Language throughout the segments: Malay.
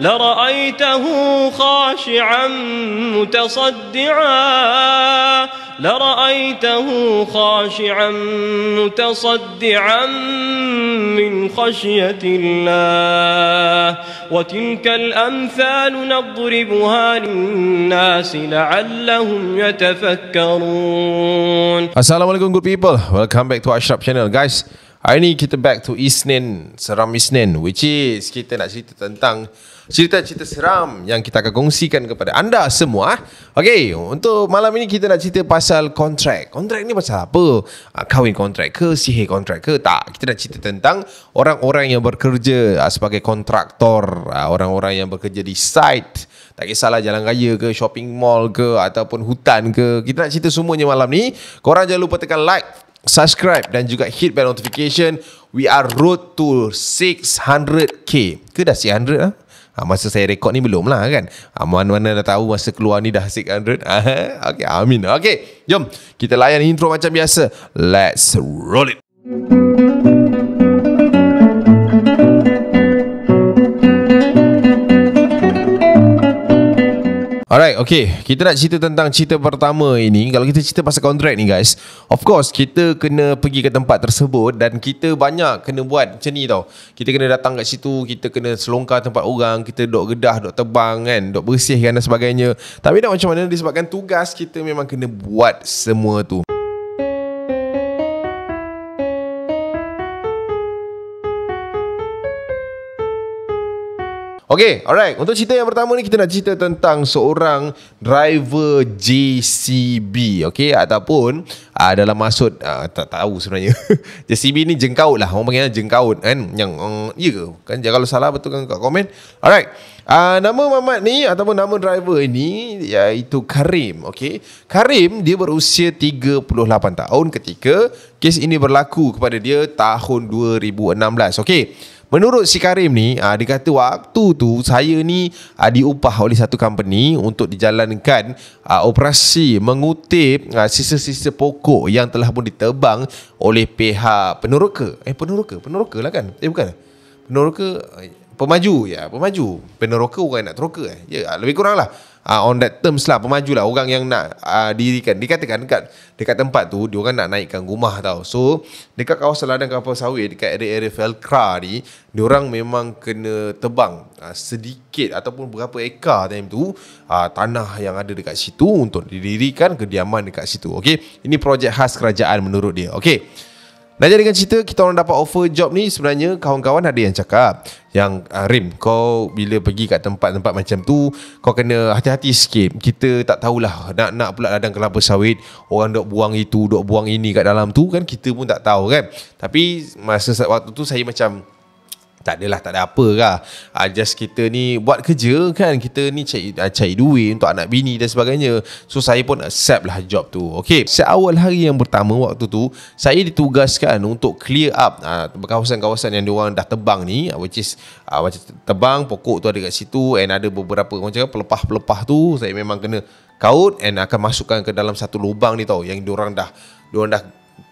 لرأيته خاشعا متصدعا لرأيته خاشعا متصدعا من خشية الله وتلك الأمثال نضربها للناس لعلهم يتفكرون Assalamualaikum good people Welcome back to Ashraf channel Guys Hari ni kita back to Isnin Seram Isnin Which is Kita nak cerita tentang Cerita-cerita seram Yang kita akan kongsikan kepada anda semua Okay Untuk malam ini kita nak cerita pasal kontrak Kontrak ni pasal apa? Ah, Kahwin kontrak ke? Sihir kontrak ke? Tak Kita nak cerita tentang Orang-orang yang bekerja ah, Sebagai kontraktor ah, Orang-orang yang bekerja di site tak kisahlah jalan raya ke, shopping mall ke, ataupun hutan ke. Kita nak cerita semuanya malam ni. Korang jangan lupa tekan like, subscribe dan juga hit bell notification. We are road to 600k. Ke dah 600 lah? Ha, masa saya rekod ni belum lah kan. Ha, Mana-mana dah tahu masa keluar ni dah 600 Okay, amin. Okay, jom Kita layan intro macam biasa. Let's roll it Alright, okay. Kita nak cerita tentang cerita pertama ini. Kalau kita cerita pasal kontrak ni guys, of course kita kena pergi ke tempat tersebut dan kita banyak kena buat macam ni tau. Kita kena datang kat situ, kita kena selongkar tempat orang, kita duk gedah, duk tebang kan, duk bersihkan dan sebagainya. Tapi nak macam mana disebabkan tugas kita memang kena buat semua tu. Okay, alright. Untuk cerita yang pertama ni kita nak cerita tentang seorang driver JCB, okay? Ataupun uh, dalam maksud uh, tak tahu sebenarnya. JCB ni jengkaut lah. Orang panggil jengkaut kan? Yang um, ya ke? Kan kalau salah betul kan kat komen. Alright. Uh, nama Mamat ni ataupun nama driver ini iaitu Karim, okay? Karim dia berusia 38 tahun ketika kes ini berlaku kepada dia tahun 2016, okay? Menurut si Karim ni, uh, dia kata waktu tu saya ni uh, diupah oleh satu company untuk dijalankan uh, operasi mengutip uh, sisa-sisa pokok yang telah pun ditebang oleh pihak peneroka. Eh peneroka, peneroka lah kan? Eh bukan. Peneroka pemaju ya, pemaju. Peneroka orang nak teroka eh. Ya, lebih kurang lah uh, on that terms lah pemaju lah. Orang yang nak uh, dirikan. Dikatakan dekat dekat tempat tu dia orang nak naikkan rumah tau. So dekat kawasan ladang kapal sawit dekat area-area Velcra ni dia orang memang kena tebang uh, sedikit ataupun berapa ekar time tu uh, tanah yang ada dekat situ untuk didirikan kediaman dekat situ. Okey? Ini projek khas kerajaan menurut dia. Okey Nak jadikan cerita kita orang dapat offer job ni sebenarnya kawan-kawan ada yang cakap yang uh, Rim kau bila pergi kat tempat-tempat macam tu kau kena hati-hati sikit. Kita tak tahulah nak nak pula ladang kelapa sawit orang dok buang itu dok buang ini kat dalam tu kan kita pun tak tahu kan. Tapi masa waktu tu saya macam tak adalah tak ada apa lah uh, just kita ni buat kerja kan. Kita ni cari, uh, cari duit untuk anak bini dan sebagainya. So saya pun accept lah job tu ok seawal hari yang pertama waktu tu saya ditugaskan untuk clear up uh, kawasan-kawasan yang diorang dah tebang ni uh, which is uh, macam tebang pokok tu ada kat situ and ada beberapa macam pelepah-pelepah tu saya memang kena kaut and akan masukkan ke dalam satu lubang ni tau yang diorang dah diorang dah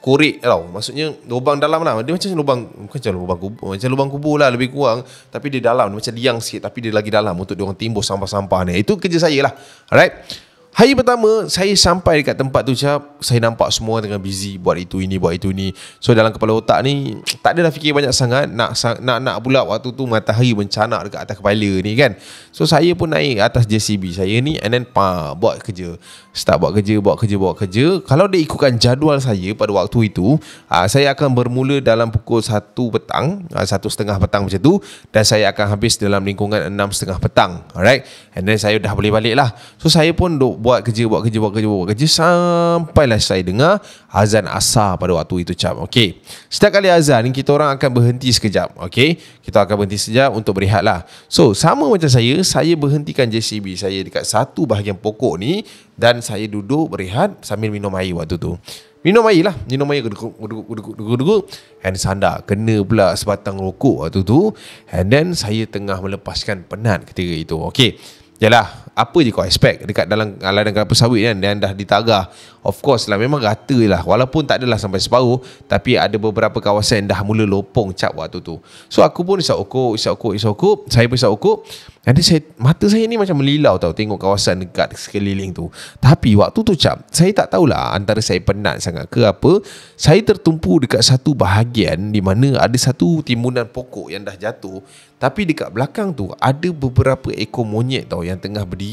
korek tau. Maksudnya lubang dalam lah. Dia macam lubang bukan macam lubang kubur macam lubang kubur lah lebih kurang. Tapi dia dalam dia macam liang sikit tapi dia lagi dalam untuk dia orang timbus sampah-sampah ni. Itu kerja saya lah. Alright Hari pertama saya sampai dekat tempat tu cap saya nampak semua tengah busy buat itu ini buat itu ni. So dalam kepala otak ni tak adalah fikir banyak sangat nak nak nak pula waktu tu matahari mencanak dekat atas kepala ni kan. So saya pun naik atas JCB saya ni and then pa buat kerja. Start buat kerja, buat kerja, buat kerja. Kalau dia ikutkan jadual saya pada waktu itu, aa, saya akan bermula dalam pukul 1 petang, aa, 1.30 petang macam tu dan saya akan habis dalam lingkungan 6.30 petang. Alright. And then saya dah boleh balik lah. So saya pun duk buat kerja, buat kerja, buat kerja, buat kerja sampailah saya dengar azan asar pada waktu itu cap. Okey. Setiap kali azan kita orang akan berhenti sekejap. Okey. Kita akan berhenti sekejap untuk berehat lah. So sama macam saya, saya berhentikan JCB saya dekat satu bahagian pokok ni dan saya duduk berehat sambil minum air waktu tu. Minum air lah Minum air Geduk-geduk And sandar Kena pula sebatang rokok waktu tu And then saya tengah melepaskan penat ketika itu Okay Yalah Apa je kau expect Dekat dalam ladang kelapa sawit kan Dan dah ditagah. Of course lah Memang rata lah. Walaupun tak adalah sampai separuh Tapi ada beberapa kawasan Dah mula lopong cap waktu tu. So aku pun isap ukur Isap ukur Isap ukur. Saya pun isap ukur. Nanti saya Mata saya ni macam melilau tau Tengok kawasan dekat sekeliling tu. Tapi waktu tu cap Saya tak tahulah Antara saya penat sangat ke apa. Saya tertumpu dekat satu bahagian Di mana ada satu timbunan pokok Yang dah jatuh. Tapi dekat belakang tu Ada beberapa ekor monyet tau Yang tengah berdiri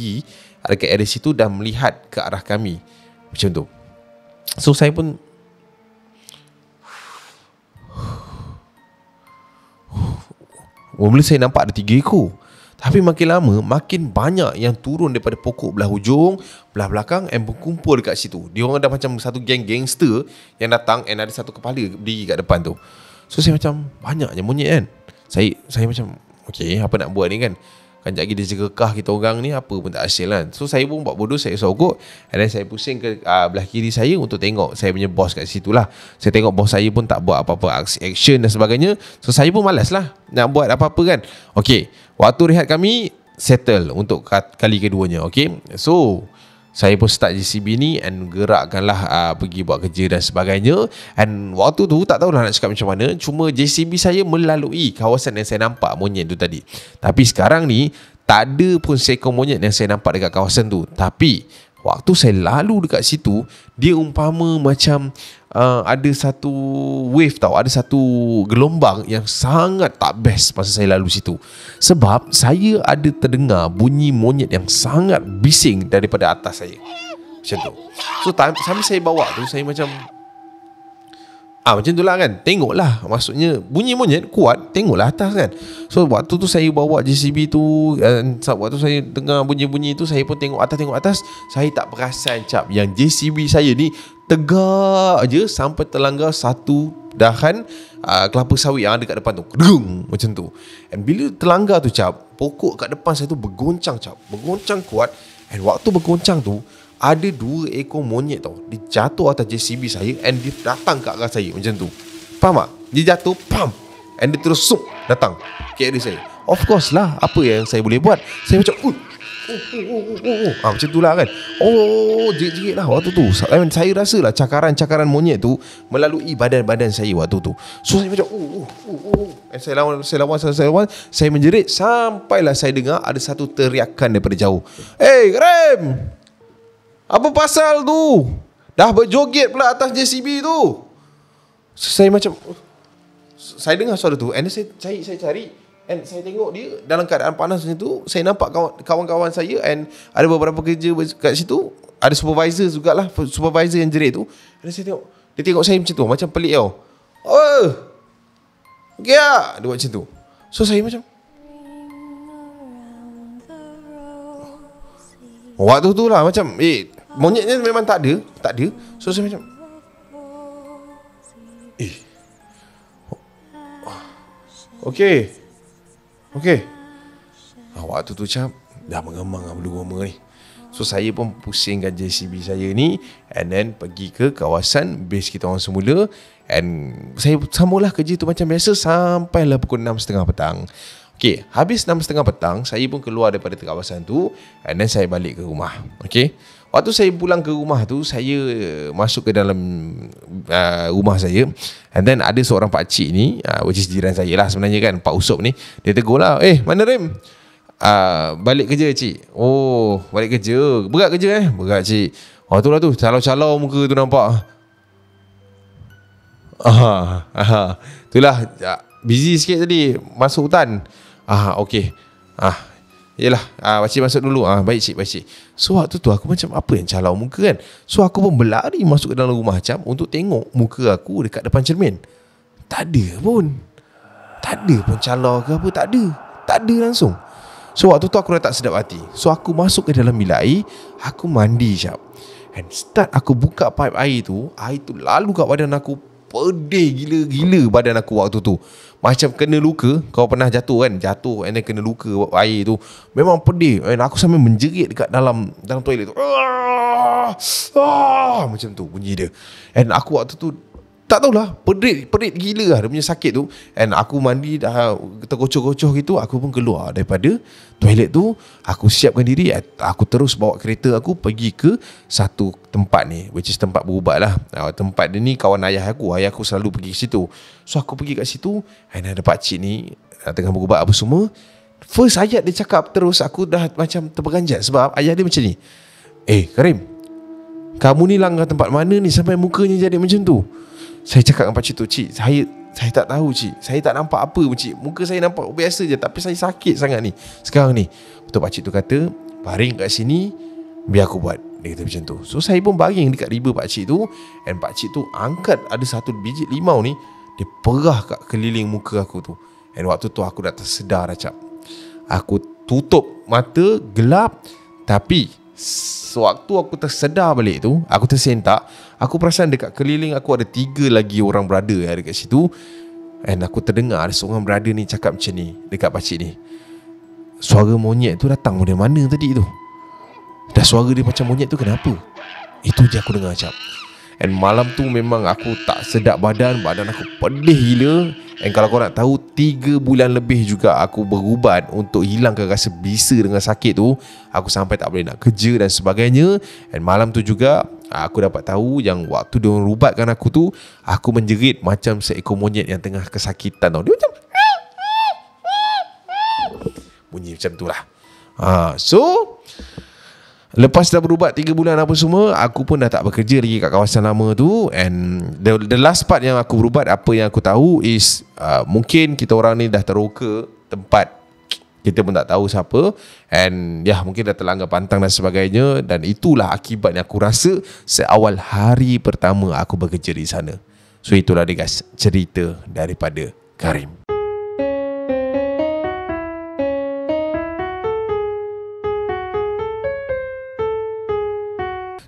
Dekat area situ Dan melihat ke arah kami? Macam tu. So saya pun Mula saya nampak ada tiga ekor. Tapi makin lama Makin banyak yang turun daripada pokok belah hujung Belah belakang And berkumpul dekat situ. Dia orang dah macam satu geng gangster Yang datang And ada satu kepala berdiri kat depan tu. So saya macam Banyaknya monyet kan. Saya saya macam Okay apa nak buat ni kan Kan lagi dia jegekah kita orang ni Apa pun tak hasil kan. So saya pun buat bodoh Saya sogok And then saya pusing ke uh, belah kiri saya Untuk tengok. Saya punya bos kat situ lah. Saya tengok bos saya pun tak buat apa-apa action dan sebagainya. So saya pun malas lah Nak buat apa-apa kan. Okay Waktu rehat kami Settle untuk kali keduanya Okay? So saya pun start JCB ni and gerakkanlah uh, pergi buat kerja dan sebagainya. And waktu tu tak tahulah nak cakap macam mana. Cuma JCB saya melalui kawasan yang saya nampak monyet tu tadi. Tapi sekarang ni tak ada pun seekor monyet yang saya nampak dekat kawasan tu. Tapi waktu saya lalu dekat situ dia umpama macam uh, ada satu wave tau ada satu gelombang yang sangat tak best masa saya lalu situ. Sebab saya ada terdengar bunyi monyet yang sangat bising daripada atas saya. Macam tu. So sambil saya bawa tu saya macam Ah macam tu lah kan. Tengoklah. Maksudnya Bunyi monyet kuat Tengoklah atas kan. So waktu tu saya bawa JCB tu dan Waktu saya dengar bunyi-bunyi tu Saya pun tengok atas Tengok atas. Saya tak perasan cap Yang JCB saya ni Tegak je Sampai terlanggar satu Dahan uh, Kelapa sawit yang ada kat depan tu. Kedung! Macam tu. And bila terlanggar tu cap Pokok kat depan saya tu Bergoncang cap. Bergoncang kuat. And waktu bergoncang tu ada dua ekor monyet tau. Dia jatuh atas JCB saya And dia datang ke arah saya Macam tu. Faham tak? Dia jatuh Pam And dia terus sup Datang Ke area saya. Of course lah Apa yang saya boleh buat? Saya macam uh, Oh, oh, oh, oh, oh. Ah, macam tu lah kan? Oh jerit-jerit lah waktu tu. Saya rasa lah cakaran-cakaran monyet tu Melalui badan-badan saya waktu tu. So saya macam oh, oh, oh, oh. And saya lawan, saya lawan, saya lawan Saya menjerit. Sampailah saya dengar Ada satu teriakan daripada jauh. Hey Rem apa pasal tu? Dah berjoget pula atas JCB tu. Saya macam saya dengar suara tu and saya cari saya cari and saya tengok dia dalam keadaan panas macam tu. Saya nampak kawan-kawan saya and ada beberapa kerja kat situ. Ada supervisor jugalah supervisor yang jerit tu. And saya tengok dia tengok saya macam tu macam pelik tau. Oh. Okay lah. Dia buat macam tu. So saya macam Waktu tu lah macam Eh Monyetnya memang tak ada Tak ada. So saya macam Eh. Okay Okay ah, Waktu tu macam Dah mengemang lah bulu goma ni. So saya pun pusingkan JCB saya ni And then pergi ke kawasan Base kita orang semula. And saya sambunglah kerja tu macam biasa Sampailah pukul 6.30 petang. Okay, habis 6.30 petang Saya pun keluar daripada kawasan tu And then saya balik ke rumah. Okay Waktu saya pulang ke rumah tu Saya masuk ke dalam uh, rumah saya. And then ada seorang pakcik ni uh, Which is jiran saya lah sebenarnya kan Pak Usop ni. Dia tegur lah Eh mana Rim? Uh, balik kerja cik. Oh balik kerja? Berat kerja eh? Berat cik. Oh tu lah tu Calau-calau muka tu nampak. Ah, ah, itulah busy sikit tadi masuk hutan. Ah, okey. Ah, Yelah ah, Pakcik masuk dulu. Ah, Baik cik, baik cik. So waktu tu aku macam Apa yang calau muka kan? So aku pun berlari Masuk ke dalam rumah macam Untuk tengok muka aku Dekat depan cermin. Tak ada pun. Tak ada pun calau ke apa Tak ada. Tak ada langsung. So waktu tu aku dah tak sedap hati. So aku masuk ke dalam bilik air Aku mandi jap And start aku buka pipe air tu Air tu lalu kat badan aku Pedih gila-gila badan aku waktu tu. Macam kena luka Kau pernah jatuh kan? Jatuh and then kena luka air tu. Memang pedih. And aku sampai menjerit dekat dalam Dalam toilet tu. Ah, ah, Macam tu bunyi dia. And aku waktu tu tak tahulah perit perit gila lah dia punya sakit tu. And aku mandi dah terkocoh-kocoh gitu aku pun keluar. Daripada toilet tu aku siapkan diri aku terus bawa kereta aku pergi ke satu tempat ni which is tempat berubat lah. Tempat dia ni kawan ayah aku ayah aku selalu pergi ke situ. So aku pergi kat situ and ada pakcik ni tengah berubat apa semua. First ayat dia cakap terus aku dah macam terperanjat sebab ayat dia macam ni. Eh Karim kamu ni langgar tempat mana ni sampai mukanya jadi macam tu saya cakap dengan pakcik tu Cik saya saya tak tahu cik. Saya tak nampak apa pun cik. Muka saya nampak biasa je Tapi saya sakit sangat ni. Sekarang ni Betul pakcik tu kata Baring kat sini Biar aku buat. Dia kata macam tu. So saya pun baring dekat riba pakcik tu And pakcik tu angkat Ada satu biji limau ni Dia perah kat keliling muka aku tu. And waktu tu aku dah tersedar dah cap Aku tutup mata Gelap Tapi Sewaktu aku tersedar balik tu Aku tersentak Aku perasan dekat keliling aku ada tiga lagi orang berada yang ada kat situ. And aku terdengar ada seorang berada ni cakap macam ni Dekat pakcik ni. Suara monyet tu datang dari mana tadi tu? Dah suara dia macam monyet tu kenapa? Itu je aku dengar macam And malam tu memang aku tak sedap badan Badan aku pedih gila. And kalau kau nak tahu Tiga bulan lebih juga aku berubat Untuk hilangkan rasa bisa dengan sakit tu Aku sampai tak boleh nak kerja dan sebagainya. And malam tu juga Aku dapat tahu yang waktu dia ubatkan aku tu Aku menjerit macam seekor monyet yang tengah kesakitan tau. Dia macam Bunyi macam tu lah. Ha, So Lepas dah berubat 3 bulan apa semua Aku pun dah tak bekerja lagi kat kawasan lama tu. And the, the last part yang aku berubat Apa yang aku tahu is uh, Mungkin kita orang ni dah teroka tempat Kita pun tak tahu siapa. And ya yeah, mungkin dah terlanggar pantang dan sebagainya. Dan itulah akibat yang aku rasa Seawal hari pertama aku bekerja di sana. So itulah dia guys Cerita daripada Karim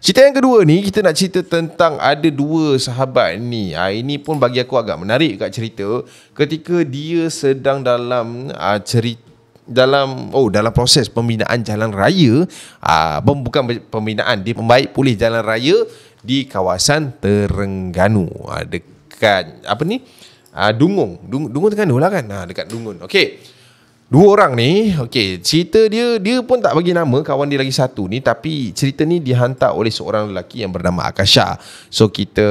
Cerita yang kedua ni kita nak cerita tentang ada dua sahabat ni. Ha, ini pun bagi aku agak menarik kat cerita. Ketika dia sedang dalam uh, cerita dalam oh dalam proses pembinaan jalan raya. Uh, bukan pembinaan dia pembaik pulih jalan raya di kawasan Terengganu. Uh, dekat apa ni? Uh, Dungung. Dung, Dungung Terengganu lah kan? Uh, dekat Dungun okey Dua orang ni, okay, cerita dia, dia pun tak bagi nama kawan dia lagi satu ni. Tapi cerita ni dihantar oleh seorang lelaki yang bernama Akasha. So, kita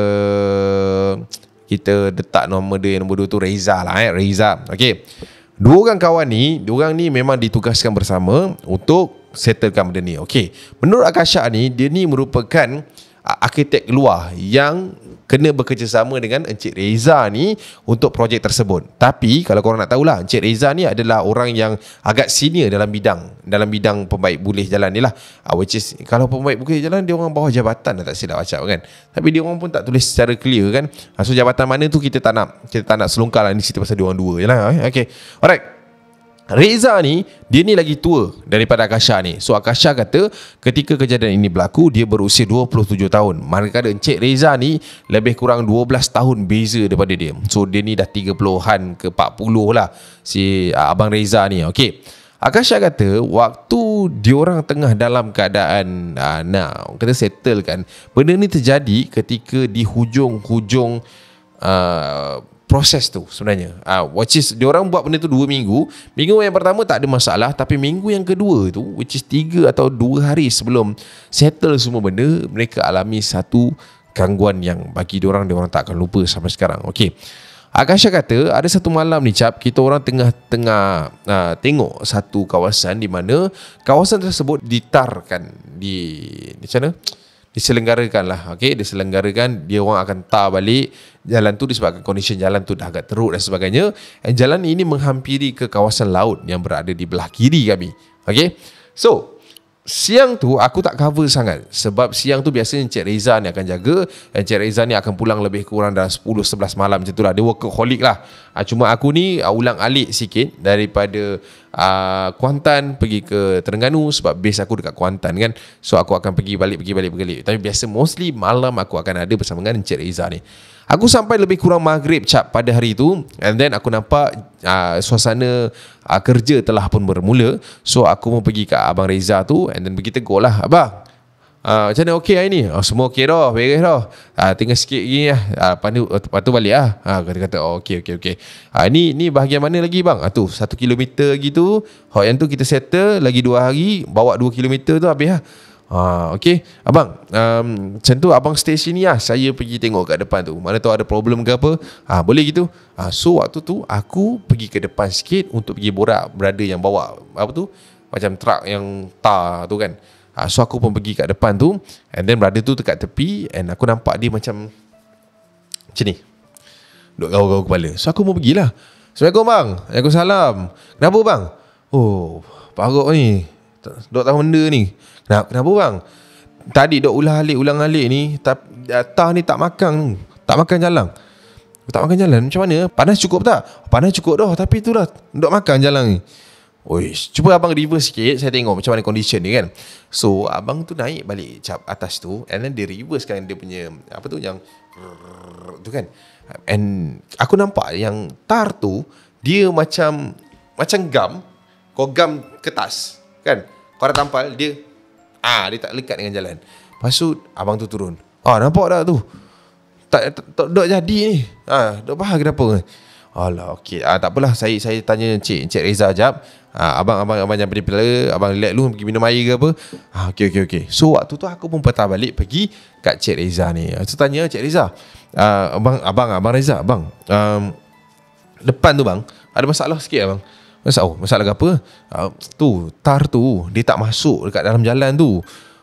kita letak nama dia yang nombor dua tu Reza lah eh. Reza, okay. Dua orang kawan ni, dua orang ni memang ditugaskan bersama untuk settlekan benda ni. Okay. Menurut Akasha ni, dia ni merupakan arkitek luar yang kena bekerjasama dengan Encik Reza ni untuk projek tersebut. Tapi kalau korang nak tahulah Encik Reza ni adalah orang yang agak senior dalam bidang dalam bidang pembaik boleh jalan ni lah. Uh, which is kalau pembaik boleh jalan dia orang bawah jabatan tak silap macam kan. Tapi dia orang pun tak tulis secara clear kan. Uh, so jabatan mana tu kita tak nak kita tak nak selongkar lah ni cerita pasal dia orang dua je lah. Eh. Okay. Alright. Reza ni dia ni lagi tua daripada Akasha ni. So Akasha kata ketika kejadian ini berlaku dia berusia 27 tahun. Manakala Encik Reza ni lebih kurang 12 tahun beza daripada dia. So dia ni dah 30-an ke 40 lah si uh, abang Reza ni. Okey. Akasha kata waktu dia orang tengah dalam keadaan uh, nak kata settle kan. Benda ni terjadi ketika di hujung-hujung uh, proses tu sebenarnya. Ah, uh, which is dia orang buat benda tu dua minggu. Minggu yang pertama tak ada masalah, tapi minggu yang kedua tu, which is tiga atau dua hari sebelum settle semua benda, mereka alami satu gangguan yang bagi dia orang dia orang tak akan lupa sampai sekarang. Okey. Akasha kata ada satu malam ni cap kita orang tengah-tengah uh, tengok satu kawasan di mana kawasan tersebut ditarkan di di mana diselenggarakan lah okay? diselenggarakan dia orang akan tar balik jalan tu disebabkan kondisi jalan tu dah agak teruk dan sebagainya. Dan jalan ini menghampiri ke kawasan laut yang berada di belah kiri kami. Okay? so Siang tu aku tak cover sangat. Sebab siang tu biasanya Encik Reza ni akan jaga. Encik Reza ni akan pulang lebih kurang dalam 10-11 malam. Macam tu lah. Dia workaholic lah. Ah, Cuma aku ni uh, ulang alik sikit Daripada uh, Kuantan pergi ke Terengganu Sebab base aku dekat Kuantan kan? So aku akan pergi balik, pergi balik, pergi balik. Tapi biasa mostly malam aku akan ada bersama dengan Encik Reza ni Aku sampai lebih kurang maghrib cap pada hari itu and then aku nampak uh, suasana uh, kerja telah pun bermula. So aku mau pergi ke abang Reza tu and then pergi tegur lah, abang. Ah, macam mana okey hari ni? Oh, semua okey dah, beres dah. Ah, tinggal sikit lagi lah. Ah, lepas, lepas tu balik lah. Ah, kata kata oh, okey okey okey. Ah, ni ni bahagian mana lagi bang? Ah, tu satu kilometer lagi tu. Hot yang tu kita settle lagi dua hari, bawa dua kilometer tu habis lah. Ah, okey. Abang, um, macam tu abang stay sini lah. Saya pergi tengok kat depan tu. Mana tu ada problem ke apa? Ah, boleh gitu. Ah, so waktu tu aku pergi ke depan sikit untuk pergi borak brother yang bawa apa tu? Macam truck yang tar tu kan. Uh, so aku pun pergi kat depan tu And then brother tu dekat tepi And aku nampak dia macam Macam ni Duk gaul-gaul kepala So aku pun pergilah Assalamualaikum bang Waalaikumsalam Kenapa bang Oh Paruk ni Duk tahu benda ni. Kenapa, kenapa bang? Tadi duk ulang alik Ulang alik ni Tah ni tak makan. Tak makan jalan. Tak makan jalan Macam mana? Panas cukup tak? Panas cukup dah Tapi tu dah Duk makan jalan ni. Oi, cuba abang reverse sikit Saya tengok macam mana condition ni kan. So abang tu naik balik cap atas tu And then dia reverse kan dia punya Apa tu yang Tu kan. And aku nampak yang tar tu Dia macam Macam gam Kau gam kertas Kan ada tampal dia Ah Dia tak lekat dengan jalan Lepas tu abang tu turun Ah nampak tak tu Tak tak, tak, jadi ni Ah, tak faham kenapa Alah okey. Ah tak apalah saya saya tanya Cik Cik Reza jap. Ah abang abang abang jangan beri pelala, abang relax dulu pergi minum air ke apa. Ah okey okey okey. So waktu tu aku pun patah balik pergi kat Cik Reza ni. Aku tanya Cik Reza. Ah abang abang abang Reza, abang. Um, depan tu bang ada masalah sikit abang. Masalah, oh, masalah apa? Uh, tu tar tu dia tak masuk dekat dalam jalan tu.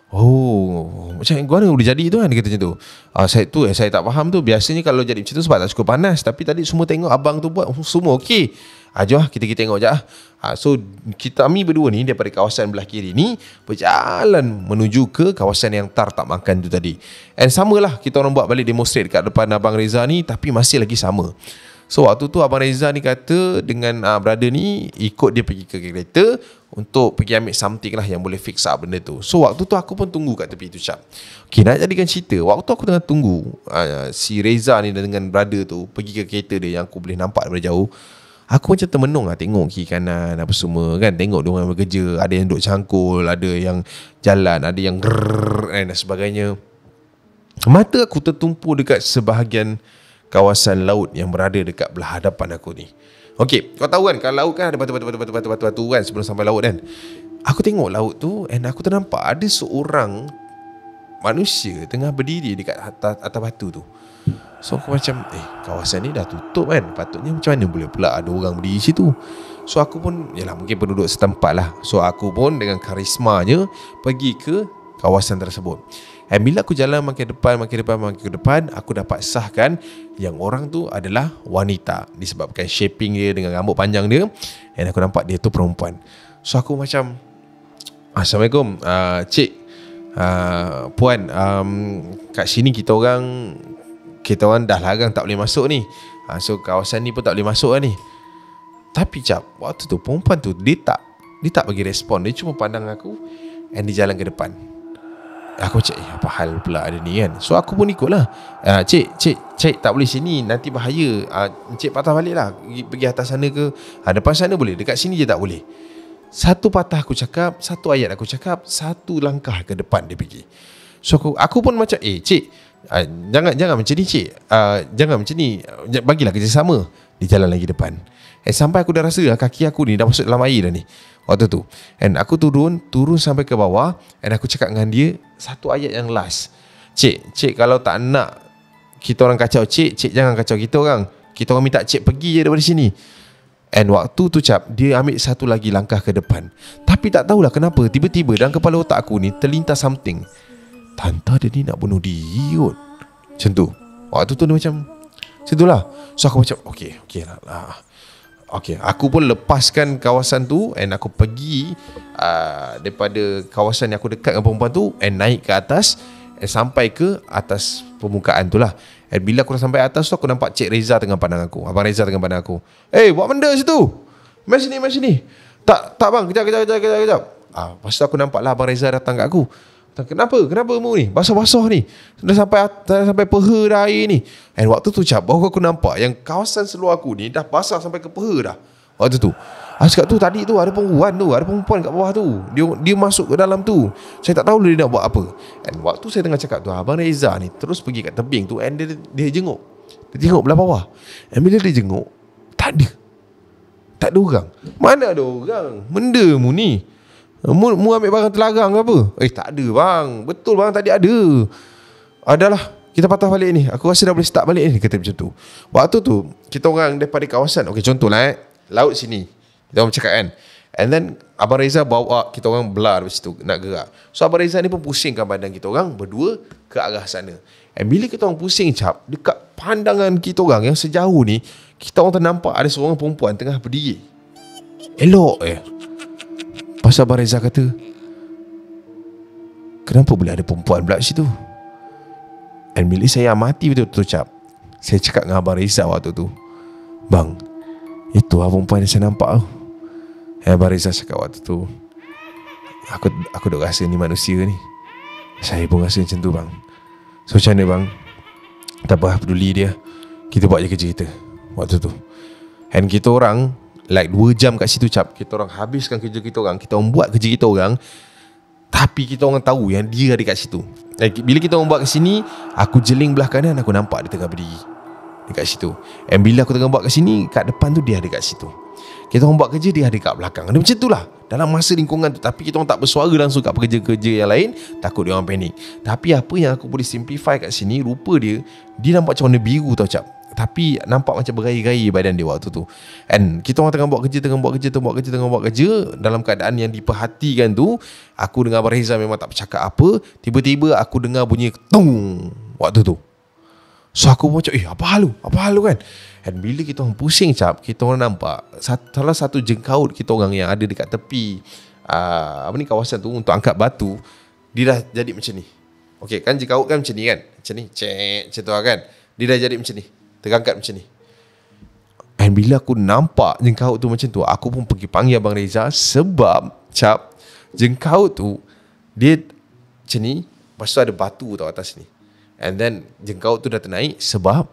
Oh, macam mana boleh jadi tu kan dia kata macam tu. Ah saya tu eh, saya tak faham tu. Biasanya kalau jadi macam tu sebab tak cukup panas, tapi tadi semua tengok abang tu buat oh, semua okey. Ah jom lah, kita kita tengok jap. Ah so kita kami berdua ni daripada kawasan belah kiri ni berjalan menuju ke kawasan yang tar tak makan tu tadi. And samalah kita orang buat balik demonstrate dekat depan abang Reza ni tapi masih lagi sama. So waktu tu Abang Reza ni kata dengan uh, brother ni ikut dia pergi ke kereta untuk pergi ambil something lah yang boleh fix up benda tu. So waktu tu aku pun tunggu kat tepi tu cap. Okay nak jadikan cerita. Waktu aku tengah tunggu uh, si Reza ni dengan brother tu pergi ke kereta dia yang aku boleh nampak daripada jauh. Aku macam termenung lah tengok kiri kanan apa semua kan. Tengok dia orang bekerja. Ada yang duduk cangkul. Ada yang jalan. Ada yang grrrr dan sebagainya. Mata aku tertumpu dekat sebahagian kawasan laut yang berada dekat belah hadapan aku ni. Okey, kau tahu kan kalau laut kan ada batu-batu batu-batu batu-batu batu kan sebelum sampai laut kan. Aku tengok laut tu and aku ternampak ada seorang manusia tengah berdiri dekat atas, atas batu tu. So aku macam eh kawasan ni dah tutup kan. Patutnya macam mana boleh pula ada orang berdiri situ. So aku pun yalah mungkin penduduk setempat lah. So aku pun dengan karismanya pergi ke kawasan tersebut. Dan bila aku jalan makin depan, makin depan, makin ke depan, aku dapat sahkan yang orang tu adalah wanita disebabkan shaping dia dengan rambut panjang dia. Dan aku nampak dia tu perempuan. So aku macam Assalamualaikum, uh, cik, uh, puan, um, kat sini kita orang kita orang dah larang tak boleh masuk ni. Uh, so kawasan ni pun tak boleh masuk lah ni. Tapi cap, waktu tu perempuan tu dia tak dia tak bagi respon. Dia cuma pandang aku and dia jalan ke depan. Aku cakap, eh, apa hal pula ada ni kan? So aku pun ikut lah uh, Cik, cik, cik tak boleh sini Nanti bahaya. Uh, Cik patah balik lah Pergi atas sana ke? Uh, Depan sana boleh Dekat sini je tak boleh. Satu patah aku cakap Satu ayat aku cakap Satu langkah ke depan dia pergi. So aku, aku pun macam Eh cik uh, Jangan jangan macam ni cik. Uh, Jangan macam ni. Bagilah kerjasama. Dia jalan lagi depan. Eh sampai aku dah rasa Kaki aku ni dah masuk dalam air dah ni waktu tu. And aku turun turun sampai ke bawah and aku cakap dengan dia satu ayat yang last. Cik cik kalau tak nak kita orang kacau cik cik jangan kacau kita orang. Kita orang minta cik pergi je daripada sini. And waktu tu cap dia ambil satu lagi langkah ke depan. Tapi tak tahulah kenapa tiba-tiba dalam kepala otak aku ni terlintas something. Tanta dia ni nak bunuh diri kot. Macam tu. Waktu tu dia macam macam tu lah. So aku macam okay okay lah, lah. Okay, aku pun lepaskan kawasan tu and aku pergi uh, daripada kawasan yang aku dekat dengan perempuan tu and naik ke atas and sampai ke atas permukaan tu lah. And bila aku dah sampai atas tu aku nampak Cik Reza tengah pandang aku. Abang Reza tengah pandang aku. Eh, hey, buat benda situ. Mari sini, mari sini. Tak, tak bang, kejap, kejap, kejap, kejap, kejap. Ah, lepas tu aku nampak lah Abang Reza datang kat aku. Kenapa? Kenapa mu ni? Basah-basah ni. Dah sampai dah sampai peha dah air ni. And waktu tu cap, baru aku nampak yang kawasan seluar aku ni dah basah sampai ke peha dah. Waktu tu. Aku cakap tu tadi tu ada perempuan tu Ada perempuan kat bawah tu Dia dia masuk ke dalam tu Saya tak tahu dia nak buat apa And waktu saya tengah cakap tu Abang Reza ni Terus pergi kat tebing tu And dia, dia jenguk Dia tengok belah bawah And bila dia jenguk Tak ada Tak ada orang Mana ada orang Benda mu ni Mu, mu ambil barang terlarang ke apa? Eh tak ada bang. Betul bang tadi ada. Adalah kita patah balik ni. Aku rasa dah boleh start balik ni Kata macam tu. Waktu tu Kita orang daripada kawasan Okay contohlah eh. Laut sini. Kita orang cakap kan. And then Abang Reza bawa Kita orang belar dari situ Nak gerak. So Abang Reza ni pun pusingkan badan kita orang Berdua Ke arah sana. And bila kita orang pusing cap Dekat pandangan kita orang Yang sejauh ni Kita orang ternampak Ada seorang perempuan Tengah berdiri. Elok eh Pasal Abang Reza kata Kenapa boleh ada perempuan pula situ? And bila saya amati betul-betul cap Saya cakap dengan Abang Reza waktu tu Bang Itu lah perempuan yang saya nampak tu. And Abang Reza cakap waktu tu Aku aku duk rasa ni manusia ni. Saya pun rasa macam tu bang. So macam mana bang? Tak apa peduli dia. Kita buat je kerja kita Waktu tu. And kita orang Like 2 jam kat situ cap. Kita orang habiskan kerja kita orang Kita orang buat kerja kita orang Tapi kita orang tahu Yang dia ada kat situ. Eh, Bila kita orang buat ke sini Aku jeling belah kanan Aku nampak dia tengah berdiri Dekat situ. And bila aku tengah buat ke sini Kat depan tu dia ada kat situ. Kita orang buat kerja Dia ada kat belakang. Dia macam tu lah Dalam masa lingkungan tu Tapi kita orang tak bersuara langsung Kat pekerja-kerja yang lain Takut dia orang panik. Tapi apa yang aku boleh simplify kat sini Rupa dia Dia nampak macam warna biru tau cap tapi nampak macam berair-gair badan dia waktu tu. And kita orang tengah buat kerja Tengah buat kerja Tengah buat kerja Tengah buat kerja Dalam keadaan yang diperhatikan tu Aku dengar Abang Reza memang tak bercakap apa Tiba-tiba aku dengar bunyi Tung Waktu tu. So aku macam Eh apa hal lu Apa hal lu kan? And bila kita orang pusing cap Kita orang nampak Salah satu jengkaut kita orang Yang ada dekat tepi uh, Apa ni kawasan tu Untuk angkat batu Dia dah jadi macam ni. Okay kan jengkaut kan macam ni kan? Macam ni Cek Macam tu lah kan? Dia dah jadi macam ni Terangkat macam ni. And bila aku nampak jengkaut tu macam tu Aku pun pergi panggil Abang Reza Sebab Cap Jengkaut tu Dia Macam ni Lepas tu ada batu tau atas ni. And then Jengkaut tu dah ternaik Sebab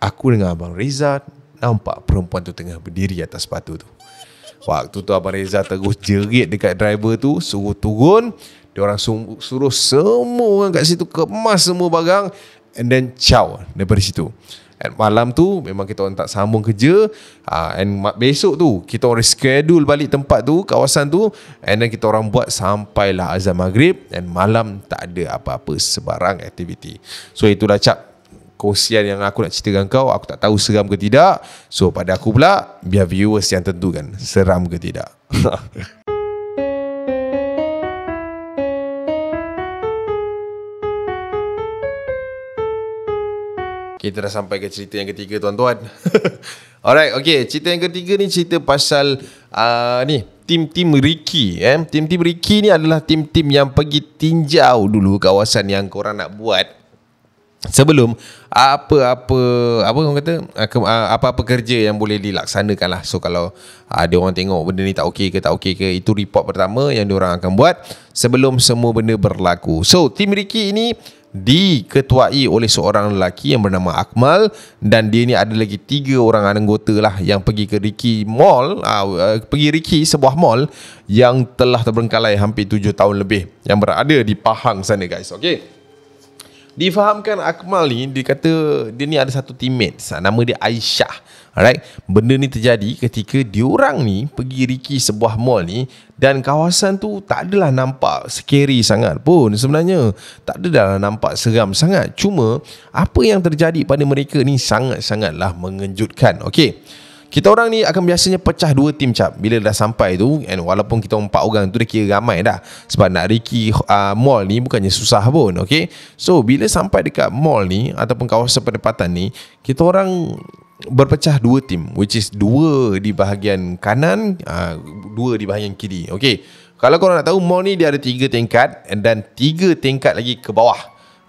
Aku dengan Abang Reza Nampak perempuan tu tengah berdiri atas batu tu. Waktu tu Abang Reza terus jerit dekat driver tu Suruh turun. Dia orang suruh semua orang kat situ Kemas semua barang And then ciao daripada situ. And malam tu memang kita orang tak sambung kerja. Uh, And besok tu kita orang reschedule balik tempat tu Kawasan tu. And then kita orang buat sampailah azan maghrib And malam tak ada apa-apa sebarang aktiviti. So itulah cap kongsian yang aku nak ceritakan kau. Aku tak tahu seram ke tidak. So pada aku pula Biar viewers yang tentukan Seram ke tidak Kita dah sampai ke cerita yang ketiga tuan-tuan. Alright, okay. Cerita yang ketiga ni cerita pasal uh, ni tim-tim Ricky. Eh? Tim-tim Ricky ni adalah tim-tim yang pergi tinjau dulu kawasan yang korang nak buat. Sebelum apa-apa apa orang kata apa-apa kerja yang boleh dilaksanakan lah. So kalau ada orang tengok benda ni tak okey ke tak okey ke itu report pertama yang diorang akan buat sebelum semua benda berlaku. So tim Ricky ini diketuai oleh seorang lelaki yang bernama Akmal dan dia ni ada lagi tiga orang anggota lah yang pergi ke Ricky Mall uh, pergi Ricky sebuah mall yang telah terbengkalai hampir tujuh tahun lebih yang berada di Pahang sana guys. Okay difahamkan Akmal ni dia kata dia ni ada satu teammate nama dia Aisyah Alright, benda ni terjadi ketika diorang ni pergi Ricky sebuah mall ni dan kawasan tu tak adalah nampak scary sangat pun sebenarnya. Tak adalah nampak seram sangat. Cuma apa yang terjadi pada mereka ni sangat-sangatlah mengejutkan. Okey. Kita orang ni akan biasanya pecah dua tim cap Bila dah sampai tu And walaupun kita empat orang tu Dah kira ramai dah Sebab nak Ricky uh, mall ni Bukannya susah pun Okay So bila sampai dekat mall ni Ataupun kawasan penempatan ni Kita orang berpecah dua tim which is dua di bahagian kanan uh, dua di bahagian kiri. Okey kalau korang nak tahu mall ni dia ada tiga tingkat dan tiga tingkat lagi ke bawah.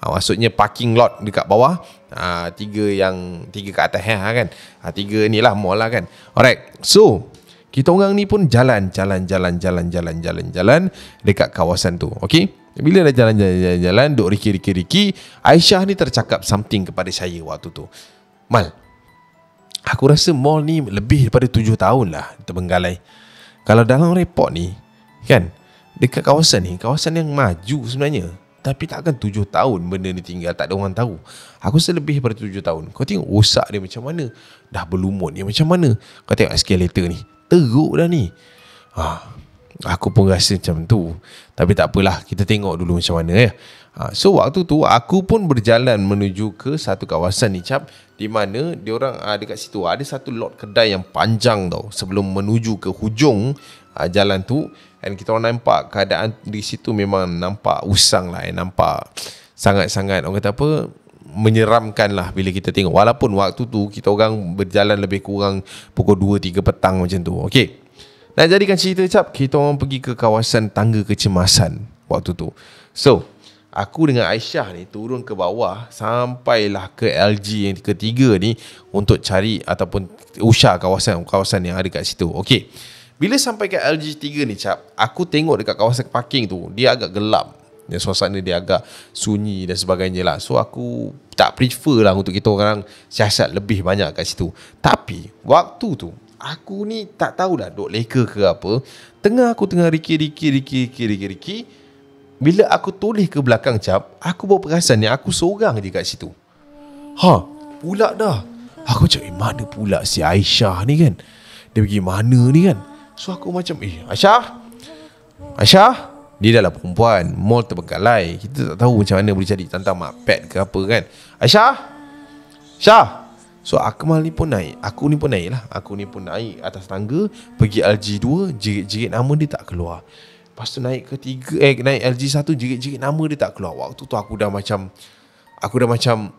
Uh, maksudnya parking lot dekat bawah. Uh, tiga yang tiga ke atas ya, kan? Uh, tiga ni lah mall lah kan? Alright so kita orang ni pun jalan jalan jalan jalan jalan jalan jalan dekat kawasan tu. Okey bila dah jalan jalan jalan, jalan duk riki riki riki Aisyah ni tercakap something kepada saya waktu tu. Mal Aku rasa mall ni lebih daripada 7 tahun lah terbenggalai. Kalau dalam report ni, kan, dekat kawasan ni, kawasan yang maju sebenarnya. Tapi takkan 7 tahun benda ni tinggal, tak ada orang tahu. Aku rasa lebih daripada 7 tahun. Kau tengok rosak dia macam mana. Dah berlumut dia macam mana. Kau tengok eskalator ni. Teruk dah ni. Ha, aku pun rasa macam tu. Tapi tak apalah, kita tengok dulu macam mana ya. Ha, so waktu tu aku pun berjalan menuju ke satu kawasan ni cap di mana dia orang uh, dekat situ ada satu lot kedai yang panjang tau sebelum menuju ke hujung uh, jalan tu. Dan kita orang nampak keadaan di situ memang nampak usang lah eh, nampak sangat-sangat orang kata apa menyeramkan lah bila kita tengok. Walaupun waktu tu kita orang berjalan lebih kurang pukul 2 3 petang macam tu. Okey. Nak jadikan cerita cap kita orang pergi ke kawasan tangga kecemasan waktu tu. So aku dengan Aisyah ni turun ke bawah sampailah ke LG yang ketiga ni untuk cari ataupun usah kawasan kawasan yang ada kat situ. Okey. Bila sampai ke LG 3 ni cap, aku tengok dekat kawasan parking tu, dia agak gelap. Ya, suasana dia agak sunyi dan sebagainya lah. So aku tak prefer lah untuk kita orang siasat lebih banyak kat situ. Tapi waktu tu, aku ni tak tahulah duk leka ke apa. Tengah aku tengah riki-riki, riki-riki, riki-riki. Bila aku toleh ke belakang cap Aku bawa perasan ni Aku seorang je kat situ. Ha Pula dah. Aku cakap eh mana pula si Aisyah ni kan? Dia pergi mana ni kan? So aku macam Eh Aisyah? Aisyah? Dia dah lah perempuan Mall terbengkalai. Kita tak tahu macam mana boleh cari Tentang mak pet ke apa kan? Aisyah? Aisyah? So Akmal ni pun naik. Aku ni pun naik lah Aku ni pun naik atas tangga Pergi LG2 Jerit-jerit nama dia tak keluar Lepas tu naik ke tiga Eh naik LG satu Jerit-jerit nama dia tak keluar. Waktu tu aku dah macam Aku dah macam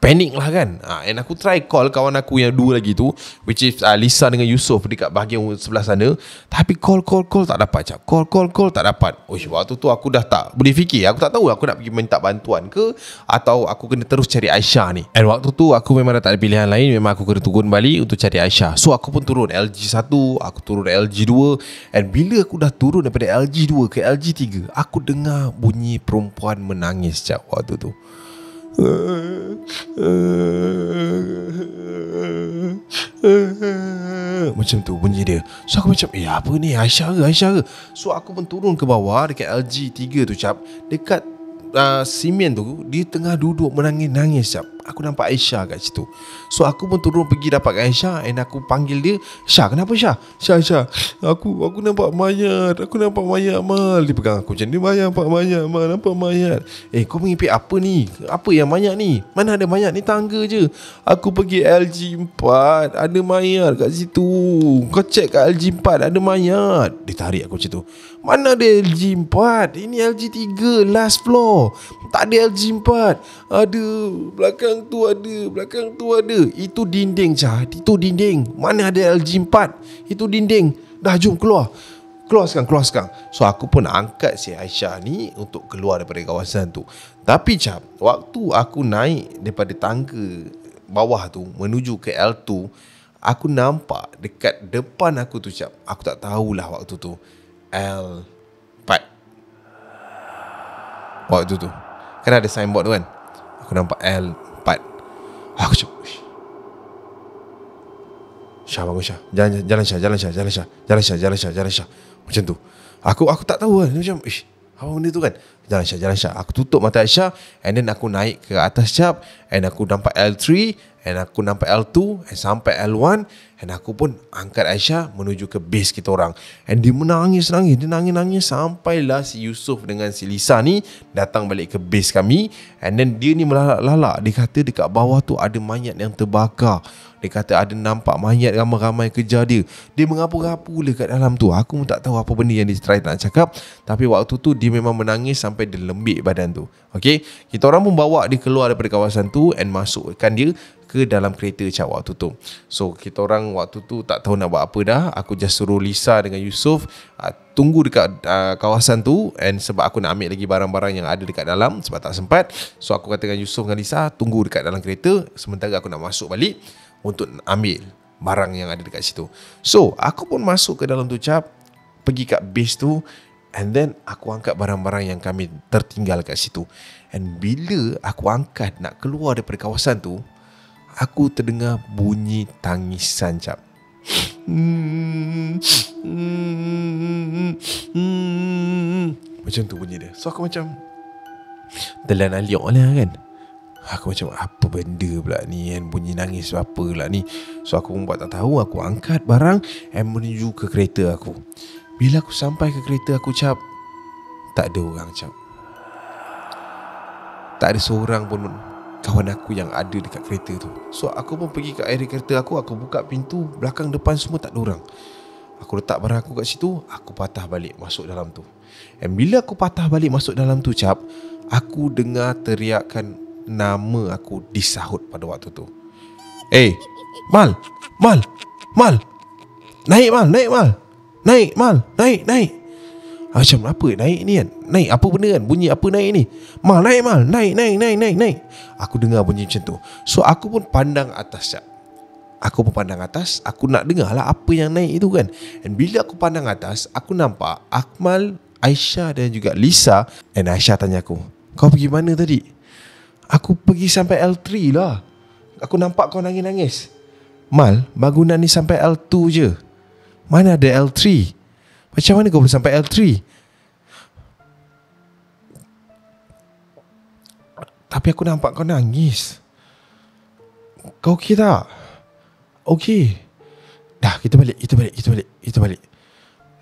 Panic lah kan. Ha, And aku try call kawan aku yang dua lagi tu Which is uh, Lisa dengan Yusof Dekat bahagian sebelah sana. Tapi call call call tak dapat cak. Call call call tak dapat. Uish, Waktu tu aku dah tak boleh fikir. Aku tak tahu aku nak pergi minta bantuan ke Atau aku kena terus cari Aisyah ni. And waktu tu aku memang dah tak ada pilihan lain. Memang aku kena turun balik untuk cari Aisyah. So aku pun turun LG 1 Aku turun LG 2 And bila aku dah turun daripada LG 2 ke LG 3 Aku dengar bunyi perempuan menangis cak waktu tu macam tu bunyi dia. So aku macam Eh apa ni? Aisyah ke? Aisyah ke? So aku pun turun ke bawah Dekat LG 3 tu cap. Dekat uh, Simen tu Dia tengah duduk menangis-nangis cap Aku nampak Aisyah kat situ. So aku pun turun pergi dapat Aisyah And aku panggil dia Syah kenapa Syah? Syah Syah Aku aku nampak mayat Aku nampak mayat mal Dia pegang aku ni Mayat nampak mayat mal Nampak mayat. Eh kau mengipik apa ni? Apa yang mayat ni? Mana ada mayat ni? Tangga je. Aku pergi LG 4 Ada mayat kat situ. Kau check kat LG 4 Ada mayat. Dia tarik aku macam tu. Mana ada LG 4 Ini LG 3 Last floor. Tak ada LG 4 Ada Belakang tu ada Belakang tu ada. Itu dinding cah Itu dinding. Mana ada LG 4 Itu dinding. Dah jom keluar. Keluar sekarang Keluar sekarang So aku pun angkat si Aisyah ni Untuk keluar daripada kawasan tu. Tapi cap Waktu aku naik Daripada tangga Bawah tu Menuju ke L2 Aku nampak Dekat depan aku tu cap Aku tak tahulah waktu tu. L4 Waktu tu. Kan ada signboard tu kan? Aku nampak L4 Aku cakap Syah bangun Syah. Jalan, jalan Syah Jalan Syah Jalan Syah. Jalan Syah Jalan Syah Jalan Syah. Macam tu. Aku aku tak tahu kan. Macam Ish apa benda tu kan? Jalan Syah Jalan Syah. Aku tutup mata Aisyah And then aku naik ke atas cap And aku nampak L3 And aku nampak L2 And sampai L1 And aku pun angkat Aisyah Menuju ke base kita orang. And dia menangis-nangis Dia nangis-nangis Sampailah si Yusuf dengan si Lisa ni Datang balik ke base kami. And then dia ni melalak-lalak. Dia kata dekat bawah tu ada mayat yang terbakar. Dia kata ada nampak mayat ramai-ramai kejar dia. Dia mengapu-apu lah kat dalam tu. Aku pun tak tahu apa benda yang dia try nak cakap. Tapi waktu tu dia memang menangis sampai dia lembik badan tu. Okay Kita orang pun bawa dia keluar daripada kawasan tu And masukkan dia ke dalam kereta cak waktu tu So kita orang waktu tu tak tahu nak buat apa dah. Aku just suruh Lisa dengan Yusof uh, Tunggu dekat uh, kawasan tu. And sebab aku nak ambil lagi barang-barang yang ada dekat dalam Sebab tak sempat. So aku kata dengan Yusof dengan Lisa Tunggu dekat dalam kereta. Sementara aku nak masuk balik untuk ambil barang yang ada dekat situ. So, aku pun masuk ke dalam tu cap, pergi kat base tu. And then aku angkat barang-barang yang kami tertinggal kat situ. And bila aku angkat nak keluar daripada kawasan tu, Aku terdengar bunyi tangisan cap. Macam tu bunyi dia. So aku macam telan aliok lah kan. Aku macam apa benda pula ni kan Bunyi nangis apa pula ni So aku pun buat tak tahu Aku angkat barang And menuju ke kereta aku Bila aku sampai ke kereta aku cap Tak ada orang cap Tak ada seorang pun Kawan aku yang ada dekat kereta tu So aku pun pergi ke area kereta aku Aku buka pintu Belakang depan semua tak ada orang Aku letak barang aku kat situ Aku patah balik masuk dalam tu And bila aku patah balik masuk dalam tu cap Aku dengar teriakan nama aku disahut pada waktu tu. Eh, Mal, Mal, Mal. Naik Mal, naik Mal. Naik Mal, naik, naik. Ah, macam apa naik ni kan? Naik apa benda kan? Bunyi apa naik ni? Mal, naik Mal, naik, naik, naik, naik, naik. Aku dengar bunyi macam tu. So aku pun pandang atas jap. Aku pun pandang atas, aku nak dengar lah apa yang naik itu kan. Dan bila aku pandang atas, aku nampak Akmal, Aisyah dan juga Lisa. Dan Aisyah tanya aku, kau pergi mana tadi? Aku pergi sampai L3 lah Aku nampak kau nangis-nangis Mal, bangunan ni sampai L2 je Mana ada L3 Macam mana kau boleh sampai L3 Tapi aku nampak kau nangis. Kau okey tak? Okey Dah, kita balik, kita balik, kita balik, kita balik.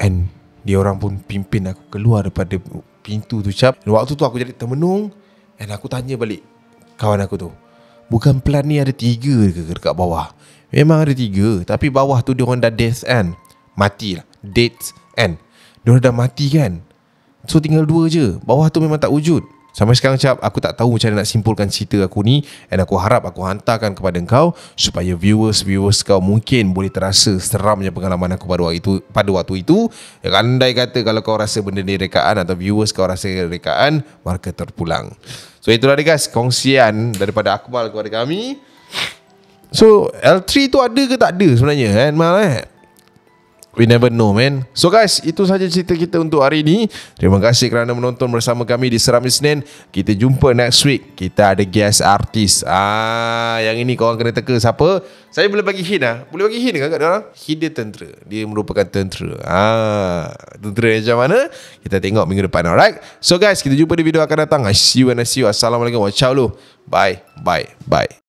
And dia orang pun pimpin aku keluar daripada pintu tu cap Waktu tu aku jadi termenung And aku tanya balik kawan aku tu Bukan plan ni ada tiga ke dekat bawah? Memang ada tiga Tapi bawah tu dia orang dah death end. Mati lah Death end Dia dah mati kan? So tinggal dua je. Bawah tu memang tak wujud. Sampai sekarang cap Aku tak tahu macam mana nak simpulkan cerita aku ni. And aku harap aku hantarkan kepada kau Supaya viewers-viewers kau mungkin boleh terasa Seramnya pengalaman aku pada waktu itu Pada waktu itu. Yang andai kata kalau kau rasa benda ni rekaan Atau viewers kau rasa rekaan Maka terpulang. So itulah dia guys. Kongsian daripada Akmal kepada kami. So L3 tu ada ke tak ada sebenarnya kan Mal eh We never know man. So guys Itu saja cerita kita untuk hari ini. Terima kasih kerana menonton bersama kami di Seram Isnin. Kita jumpa next week. Kita ada guest artis. Ah, Yang ini korang kena teka. Siapa? Saya boleh bagi hint lah Boleh bagi hint kan kat orang? Hint dia tentera Dia merupakan tentera ah, Tentera macam mana? Kita tengok minggu depan alright? So guys kita jumpa di video akan datang. I see you and I see you. Assalamualaikum. Ciao lu Bye. Bye. Bye